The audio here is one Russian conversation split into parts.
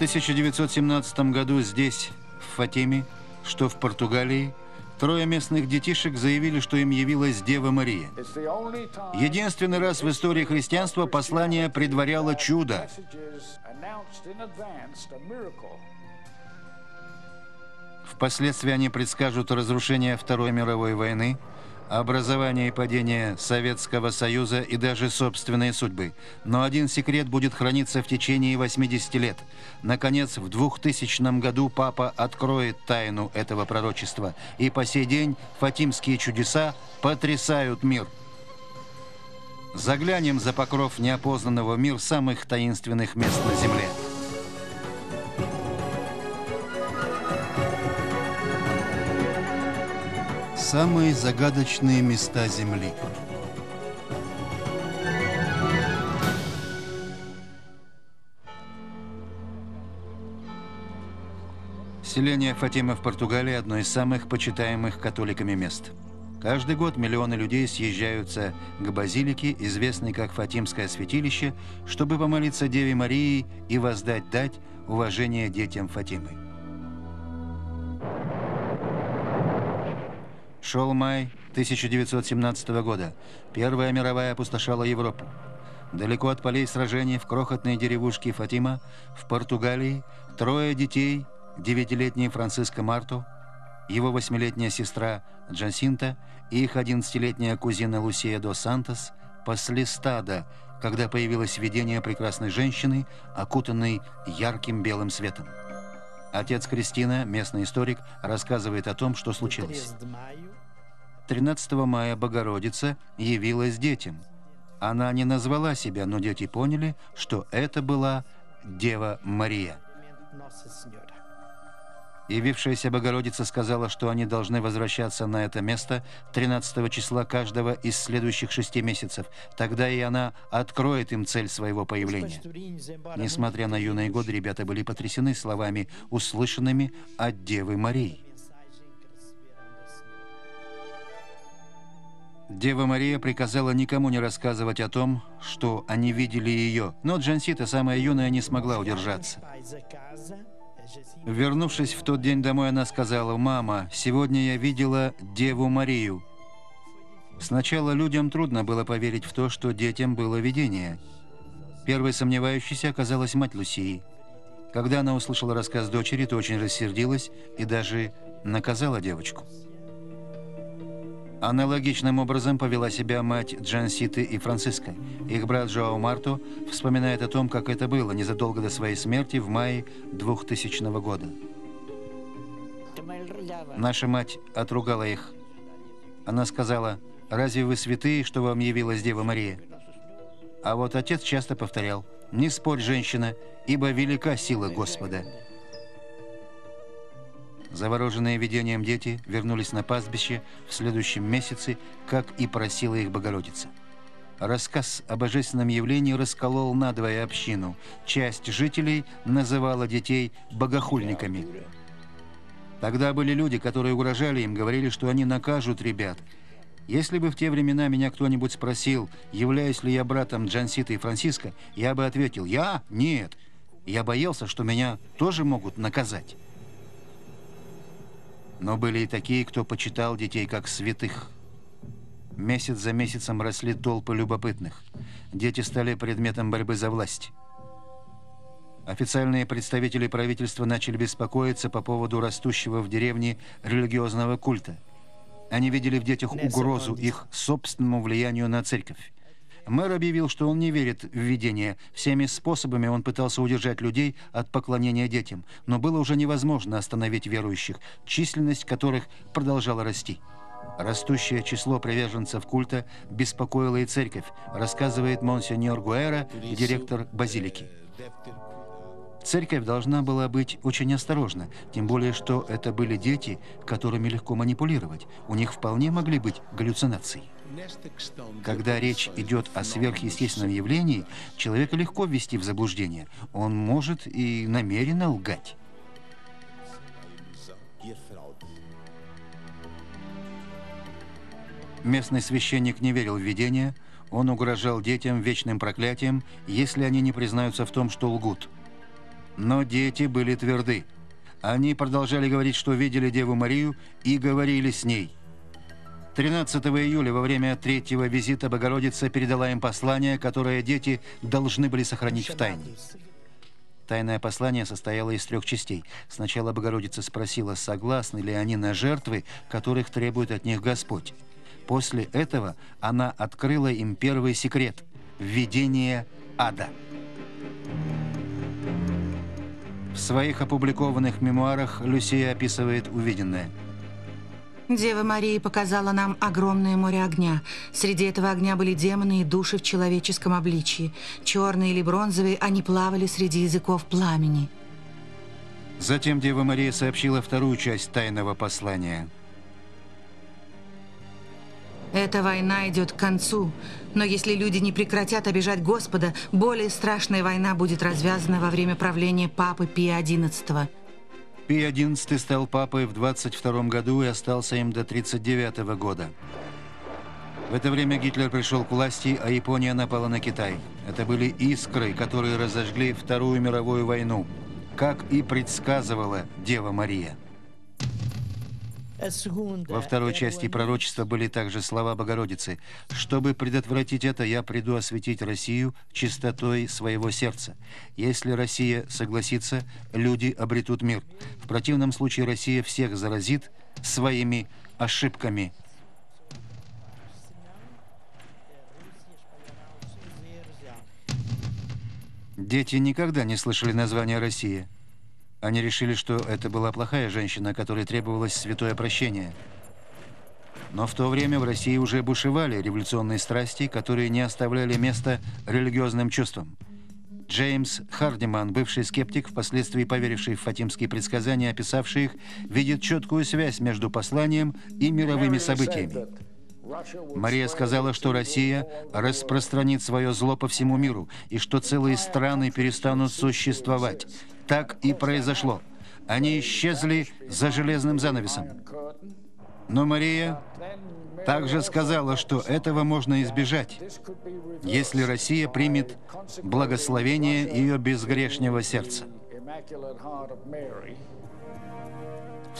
1917 году здесь, в Фатиме, что в Португалии, трое местных детишек заявили, что им явилась Дева Мария. Единственный раз в истории христианства послание предваряло чудо. Впоследствии они предскажут разрушение Второй мировой войны, образование и падение Советского Союза и даже собственные судьбы. Но один секрет будет храниться в течение 80 лет. Наконец, в 2000 году папа откроет тайну этого пророчества. И по сей день фатимские чудеса потрясают мир. Заглянем за покров неопознанного мир самых таинственных мест на Земле. Самые загадочные места Земли. Селение Фатима в Португалии – одно из самых почитаемых католиками мест. Каждый год миллионы людей съезжаются к базилике, известной как Фатимское святилище, чтобы помолиться Деве Марии и воздать дать уважение детям Фатимы. Шел май 1917 года. Первая мировая опустошала Европу. Далеко от полей сражений в крохотной деревушке Фатима в Португалии трое детей, девятилетний Франциско Марту, его восьмилетняя сестра Джансинта и их одиннадцатилетняя кузина Лусия до Сантос пасли стада, когда появилось видение прекрасной женщины, окутанной ярким белым светом. Отец Кристина, местный историк, рассказывает о том, что случилось. 13 мая Богородица явилась детям. Она не назвала себя, но дети поняли, что это была Дева Мария. Явившаяся Богородица сказала, что они должны возвращаться на это место 13 числа каждого из следующих шести месяцев. Тогда и она откроет им цель своего появления. Несмотря на юные годы, ребята были потрясены словами, услышанными от Девы Марии. Дева Мария приказала никому не рассказывать о том, что они видели ее, но Джансита, самая юная, не смогла удержаться. Вернувшись в тот день домой, она сказала, «Мама, сегодня я видела Деву Марию». Сначала людям трудно было поверить в то, что детям было видение. Первой сомневающейся оказалась мать Лусии. Когда она услышала рассказ дочери, то очень рассердилась и даже наказала девочку. Аналогичным образом повела себя мать Джанситы и Франциска. Их брат Жоао Марто вспоминает о том, как это было незадолго до своей смерти в мае 2000 года. Наша мать отругала их. Она сказала, «Разве вы святые, что вам явилась Дева Мария?» А вот отец часто повторял, «Не спорь, женщина, ибо велика сила Господа». Завороженные видением дети вернулись на пастбище в следующем месяце, как и просила их Богородица. Рассказ о божественном явлении расколол надвое общину. Часть жителей называла детей богохульниками. Тогда были люди, которые угрожали им, говорили, что они накажут ребят. Если бы в те времена меня кто-нибудь спросил, являюсь ли я братом Джансита и Франциска, я бы ответил «Я? Нет». Я боялся, что меня тоже могут наказать. Но были и такие, кто почитал детей как святых. Месяц за месяцем росли толпы любопытных. Дети стали предметом борьбы за власть. Официальные представители правительства начали беспокоиться по поводу растущего в деревне религиозного культа. Они видели в детях угрозу их собственному влиянию на церковь. Мэр объявил, что он не верит в видение. Всеми способами он пытался удержать людей от поклонения детям, но было уже невозможно остановить верующих, численность которых продолжала расти. Растущее число приверженцев культа беспокоило и церковь, рассказывает монсеньор Гуэра, директор базилики. Церковь должна была быть очень осторожна, тем более, что это были дети, которыми легко манипулировать. У них вполне могли быть галлюцинации. Когда речь идет о сверхъестественном явлении, человека легко ввести в заблуждение. Он может и намеренно лгать. Местный священник не верил в видение. Он угрожал детям вечным проклятием, если они не признаются в том, что лгут. Но дети были тверды. Они продолжали говорить, что видели Деву Марию и говорили с ней. 13 июля во время третьего визита Богородица передала им послание, которое дети должны были сохранить в тайне. Тайное послание состояло из трех частей. Сначала Богородица спросила, согласны ли они на жертвы, которых требует от них Господь. После этого она открыла им первый секрет – введение ада. В своих опубликованных мемуарах Люсия описывает увиденное. Дева Мария показала нам огромное море огня. Среди этого огня были демоны и души в человеческом обличии. Черные или бронзовые, они плавали среди языков пламени. Затем Дева Мария сообщила вторую часть тайного послания – эта война идет к концу, но если люди не прекратят обижать Господа, более страшная война будет развязана во время правления Папы Пия XI. Пий XI стал папой в 22 году и остался им до 39 года. В это время Гитлер пришел к власти, а Япония напала на Китай. Это были искры, которые разожгли Вторую мировую войну, как и предсказывала Дева Мария. Во второй части пророчества были также слова Богородицы. «Чтобы предотвратить это, я приду осветить Россию чистотой своего сердца. Если Россия согласится, люди обретут мир. В противном случае Россия всех заразит своими ошибками». Дети никогда не слышали названия «Россия». Они решили, что это была плохая женщина, которой требовалось святое прощение. Но в то время в России уже бушевали революционные страсти, которые не оставляли места религиозным чувствам. Джеймс Хардиман, бывший скептик, впоследствии поверивший в фатимские предсказания, описавший их, видит четкую связь между посланием и мировыми событиями. Мария сказала, что Россия распространит свое зло по всему миру и что целые страны перестанут существовать. Так и произошло. Они исчезли за железным занавесом. Но Мария также сказала, что этого можно избежать, если Россия примет благословение ее безгрешного сердца.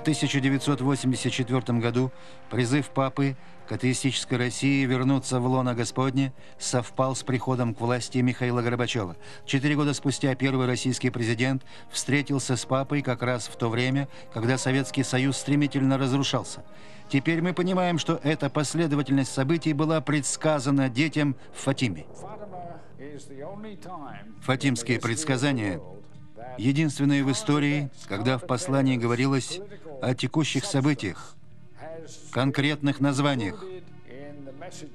В 1984 году призыв папы к атеистической России вернуться в лоно Господне совпал с приходом к власти Михаила Горбачева. Четыре года спустя первый российский президент встретился с папой как раз в то время, когда Советский Союз стремительно разрушался. Теперь мы понимаем, что эта последовательность событий была предсказана детям в Фатиме. Фатимские предсказания единственные в истории, когда в послании говорилось о текущих событиях, конкретных названиях,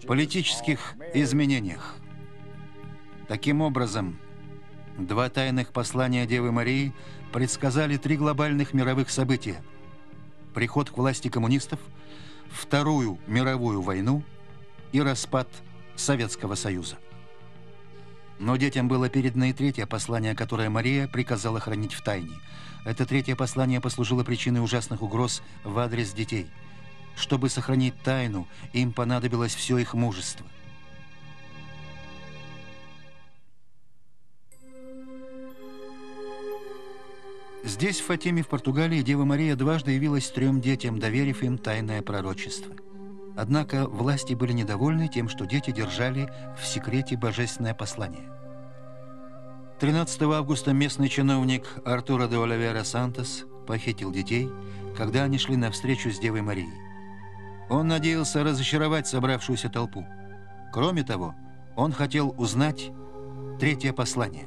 политических изменениях. Таким образом, два тайных послания Девы Марии предсказали три глобальных мировых события. Приход к власти коммунистов, Вторую мировую войну и распад Советского Союза. Но детям было передано и третье послание, которое Мария приказала хранить в тайне. Это третье послание послужило причиной ужасных угроз в адрес детей. Чтобы сохранить тайну, им понадобилось все их мужество. Здесь, в Фатиме, в Португалии, Дева Мария дважды явилась трем детям, доверив им тайное пророчество. Однако власти были недовольны тем, что дети держали в секрете божественное послание. 13 августа местный чиновник Артура де Оливера Сантос похитил детей, когда они шли на встречу с Девой Марией. Он надеялся разочаровать собравшуюся толпу. Кроме того, он хотел узнать третье послание.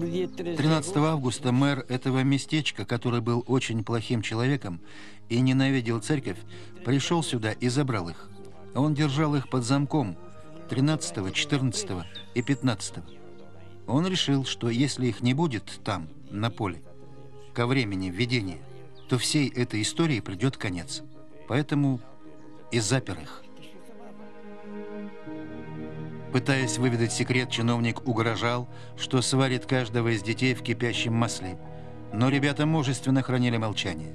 13 августа мэр этого местечка, который был очень плохим человеком и ненавидел церковь, пришел сюда и забрал их. Он держал их под замком 13, 14 и 15. Он решил, что если их не будет там, на поле, ко времени введения, то всей этой истории придет конец. Поэтому и запер их. Пытаясь выведать секрет, чиновник угрожал, что сварит каждого из детей в кипящем масле. Но ребята мужественно хранили молчание.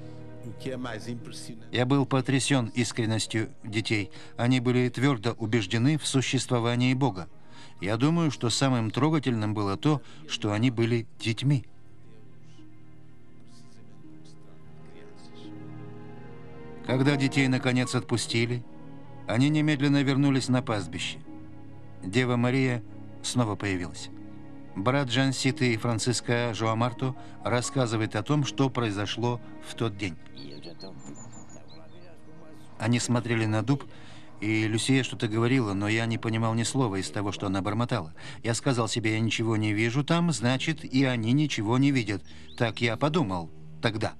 Я был потрясен искренностью детей. Они были твердо убеждены в существовании Бога. Я думаю, что самым трогательным было то, что они были детьми. Когда детей наконец отпустили, они немедленно вернулись на пастбище. Дева Мария снова появилась. Брат Джан Ситы и Франциска Жоамарту рассказывает о том, что произошло в тот день. Они смотрели на дуб, и Люсия что-то говорила, но я не понимал ни слова из того, что она бормотала. Я сказал себе, я ничего не вижу там, значит, и они ничего не видят. Так я подумал тогда.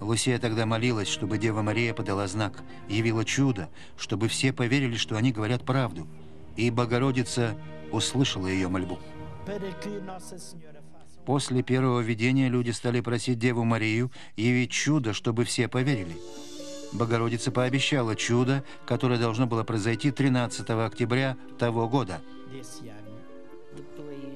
Лусия тогда молилась, чтобы Дева Мария подала знак, явила чудо, чтобы все поверили, что они говорят правду. И Богородица услышала ее мольбу. После первого видения люди стали просить Деву Марию явить чудо, чтобы все поверили. Богородица пообещала чудо, которое должно было произойти 13 октября того года.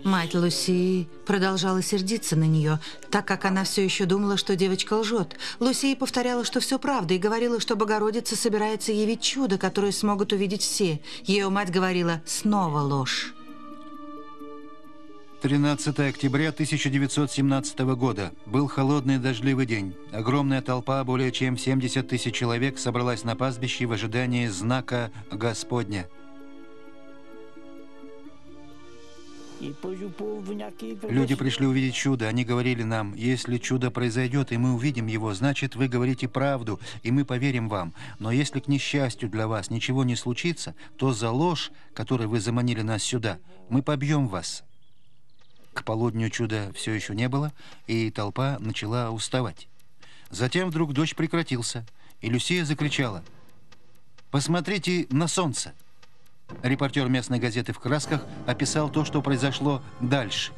Мать Лусии продолжала сердиться на нее, так как она все еще думала, что девочка лжет. Лусия повторяла, что все правда, и говорила, что Богородица собирается явить чудо, которое смогут увидеть все. Ее мать говорила «снова ложь». 13 октября 1917 года. Был холодный дождливый день. Огромная толпа, более чем 70 тысяч человек, собралась на пастбище в ожидании знака Господня. Люди пришли увидеть чудо. Они говорили нам, если чудо произойдет, и мы увидим его, значит, вы говорите правду, и мы поверим вам. Но если, к несчастью для вас, ничего не случится, то за ложь, которой вы заманили нас сюда, мы побьем вас. К полудню чуда все еще не было, и толпа начала уставать. Затем вдруг дождь прекратился, и Люсия закричала. «Посмотрите на солнце!» Репортер местной газеты в красках описал то, что произошло дальше.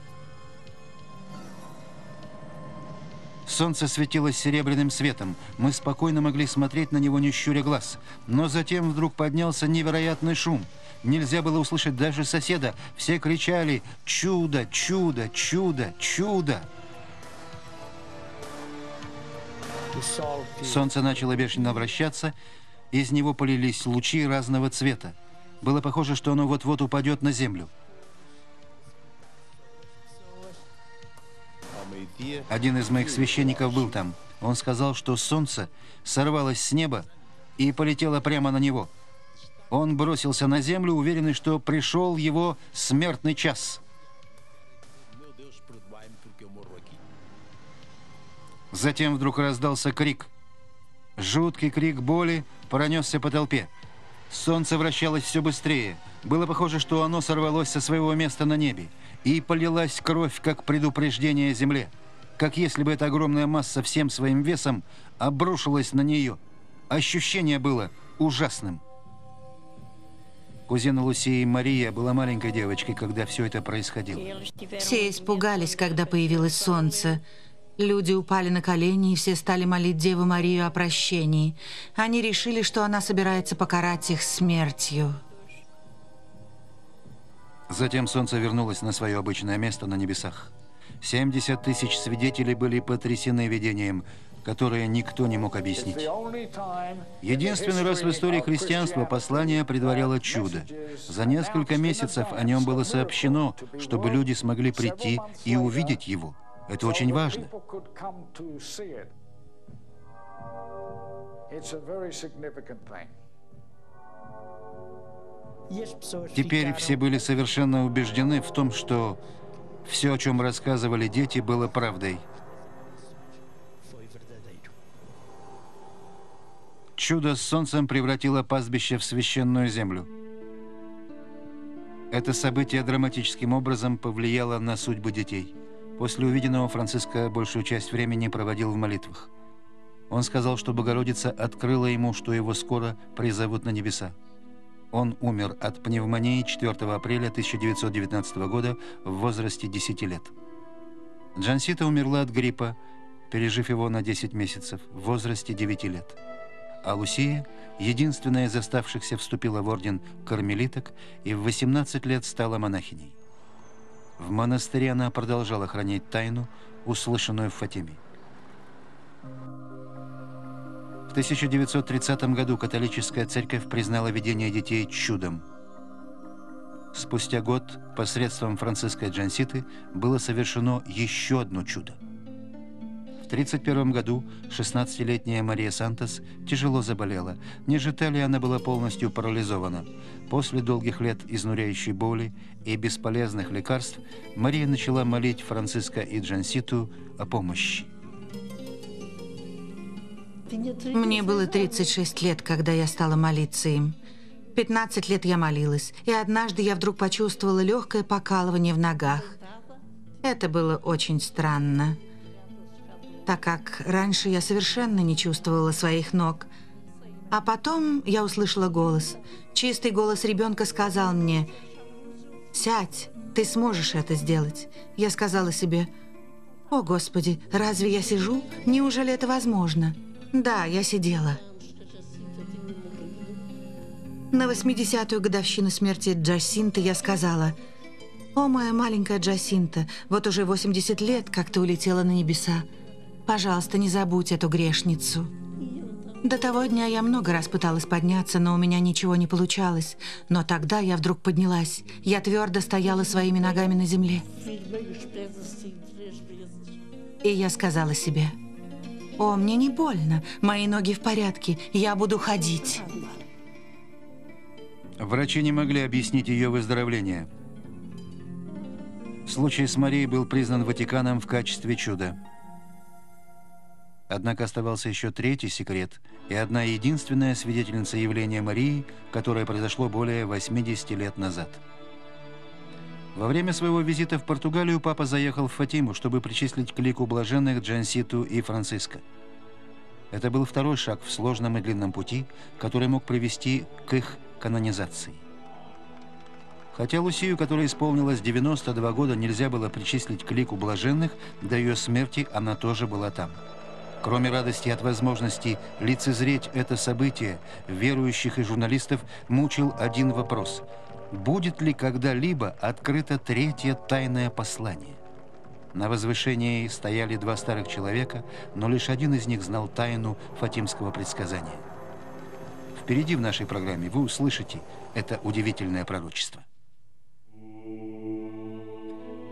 Солнце светилось серебряным светом. Мы спокойно могли смотреть на него, не щуря глаз. Но затем вдруг поднялся невероятный шум. Нельзя было услышать даже соседа. Все кричали «Чудо! Чудо! Чудо! Чудо!» Солнце начало бешено вращаться, из него полились лучи разного цвета. Было похоже, что оно вот-вот упадет на землю. Один из моих священников был там. Он сказал, что солнце сорвалось с неба и полетело прямо на него. Он бросился на землю, уверенный, что пришел его смертный час. Затем вдруг раздался крик. Жуткий крик боли пронесся по толпе. Солнце вращалось все быстрее. Было похоже, что оно сорвалось со своего места на небе. И полилась кровь, как предупреждение земле. Как если бы эта огромная масса всем своим весом обрушилась на нее. Ощущение было ужасным. Кузина Лусия Мария была маленькой девочкой, когда все это происходило. Все испугались, когда появилось солнце. Люди упали на колени, и все стали молить Деву Марию о прощении. Они решили, что она собирается покарать их смертью. Затем солнце вернулось на свое обычное место на небесах. 70 тысяч свидетелей были потрясены видением, которое никто не мог объяснить. Единственный раз в истории христианства послание предваряло чудо. За несколько месяцев о нем было сообщено, чтобы люди смогли прийти и увидеть его – это очень важно. Теперь все были совершенно убеждены в том, что все, о чем рассказывали дети, было правдой. Чудо с солнцем превратило пастбище в священную землю. Это событие драматическим образом повлияло на судьбы детей. После увиденного Франциско большую часть времени проводил в молитвах. Он сказал, что Богородица открыла ему, что его скоро призовут на небеса. Он умер от пневмонии 4 апреля 1919 года в возрасте 10 лет. Джансита умерла от гриппа, пережив его на 10 месяцев, в возрасте 9 лет. А Лусия, единственная из оставшихся, вступила в орден кармелиток и в 18 лет стала монахиней. В монастыре она продолжала хранить тайну, услышанную в Фатиме. В 1930 году католическая церковь признала видение детей чудом. Спустя год посредством французской Джанситы было совершено еще одно чудо. В 1931 году 16-летняя Мария Сантос тяжело заболела. Не житали она была полностью парализована. После долгих лет изнуряющей боли и бесполезных лекарств Мария начала молить Франциска и Джанситу о помощи. Мне было 36 лет, когда я стала молиться им. 15 лет я молилась, и однажды я вдруг почувствовала легкое покалывание в ногах. Это было очень странно, так как раньше я совершенно не чувствовала своих ног. А потом я услышала голос. Чистый голос ребенка сказал мне, «Сядь, ты сможешь это сделать». Я сказала себе, «О, Господи, разве я сижу? Неужели это возможно?» Да, я сидела. На 80-ю годовщину смерти Джасинты я сказала, «О, моя маленькая Джасинта, вот уже 80 лет, как ты улетела на небеса. Пожалуйста, не забудь эту грешницу». До того дня я много раз пыталась подняться, но у меня ничего не получалось. Но тогда я вдруг поднялась. Я твердо стояла своими ногами на земле. И я сказала себе, «О, мне не больно. Мои ноги в порядке. Я буду ходить». Врачи не могли объяснить ее выздоровление. Случай с Марией был признан Ватиканом в качестве чуда. Однако оставался еще третий секрет и одна единственная свидетельница явления Марии, которое произошло более 80 лет назад. Во время своего визита в Португалию папа заехал в Фатиму, чтобы причислить к лику блаженных Джанситу и Франциско. Это был второй шаг в сложном и длинном пути, который мог привести к их канонизации. Хотя Лусию, которая исполнилась 92 года, нельзя было причислить к лику блаженных, до ее смерти она тоже была там. Кроме радости от возможности лицезреть это событие, верующих и журналистов мучил один вопрос. Будет ли когда-либо открыто третье тайное послание? На возвышении стояли два старых человека, но лишь один из них знал тайну фатимского предсказания. Впереди в нашей программе вы услышите это удивительное пророчество.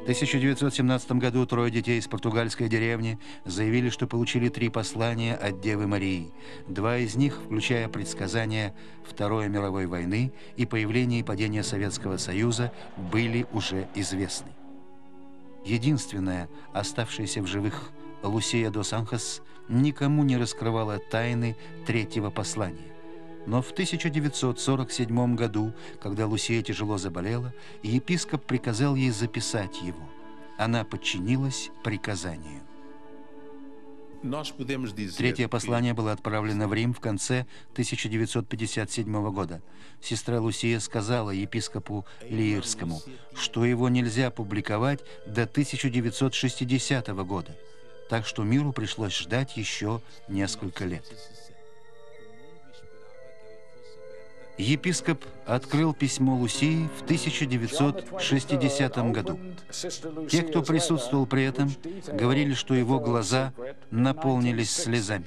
В 1917 году трое детей из португальской деревни заявили, что получили три послания от Девы Марии. Два из них, включая предсказания Второй мировой войны и появления и падения Советского Союза, были уже известны. Единственная, оставшаяся в живых Лусия до Санхас, никому не раскрывала тайны третьего послания. Но в 1947 году, когда Лусия тяжело заболела, епископ приказал ей записать его. Она подчинилась приказанию. Третье послание было отправлено в Рим в конце 1957 года. Сестра Лусия сказала епископу Лиерскому, что его нельзя публиковать до 1960 года, так что миру пришлось ждать еще несколько лет. Епископ открыл письмо Лусии в 1960 году. Те, кто присутствовал при этом, говорили, что его глаза наполнились слезами.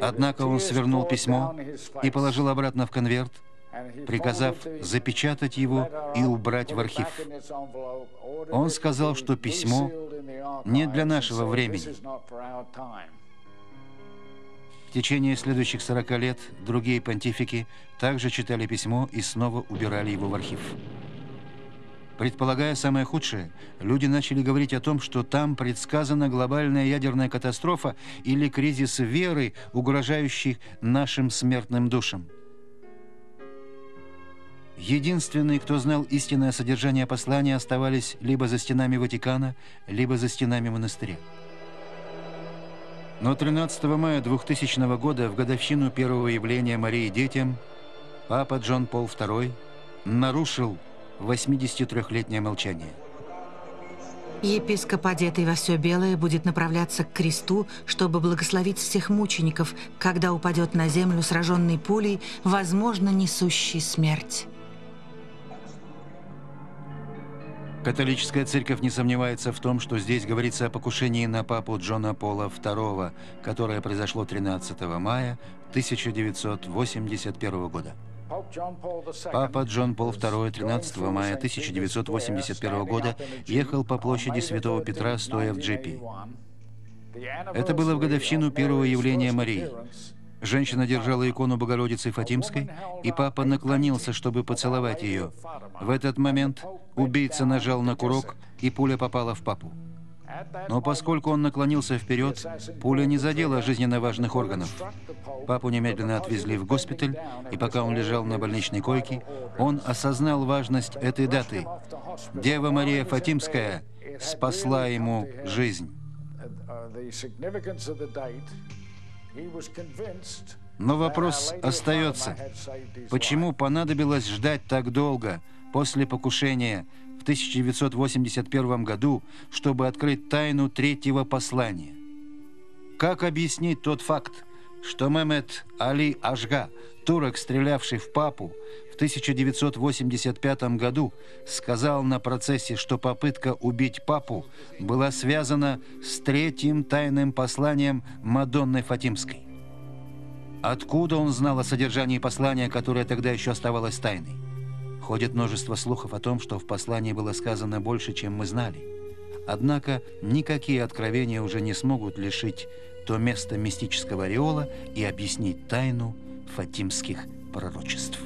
Однако он свернул письмо и положил обратно в конверт, приказав запечатать его и убрать в архив. Он сказал, что письмо не для нашего времени. В течение следующих 40 лет другие понтифики также читали письмо и снова убирали его в архив. Предполагая самое худшее, люди начали говорить о том, что там предсказана глобальная ядерная катастрофа или кризис веры, угрожающий нашим смертным душам. Единственные, кто знал истинное содержание послания, оставались либо за стенами Ватикана, либо за стенами монастыря. Но 13 мая 2000 года, в годовщину первого явления Марии детям, папа Джон Пол II нарушил 83-летнее молчание. Епископ, одетый во все белое, будет направляться к кресту, чтобы благословить всех мучеников, когда упадет на землю сраженный пулей, возможно, несущий смерть. Католическая церковь не сомневается в том, что здесь говорится о покушении на папу Джона Пола II, которое произошло 13 мая 1981 года. Папа Джон Пол II 13 мая 1981 года ехал по площади Святого Петра, стоя в джипе. Это было в годовщину первого явления Марии. Женщина держала икону Богородицы Фатимской, и папа наклонился, чтобы поцеловать ее. В этот момент убийца нажал на курок, и пуля попала в папу. Но поскольку он наклонился вперед, пуля не задела жизненно важных органов. Папу немедленно отвезли в госпиталь, и пока он лежал на больничной койке, он осознал важность этой даты. Дева Мария Фатимская спасла ему жизнь. Но вопрос остается. Почему понадобилось ждать так долго после покушения в 1981 году, чтобы открыть тайну третьего послания? Как объяснить тот факт, что Мемет Али Ажга, турок, стрелявший в папу, в 1985 году сказал на процессе, что попытка убить папу была связана с третьим тайным посланием Мадонны Фатимской. Откуда он знал о содержании послания, которое тогда еще оставалось тайной? Ходит множество слухов о том, что в послании было сказано больше, чем мы знали. Однако никакие откровения уже не смогут лишить то место мистического ореола и объяснить тайну фатимских пророчеств.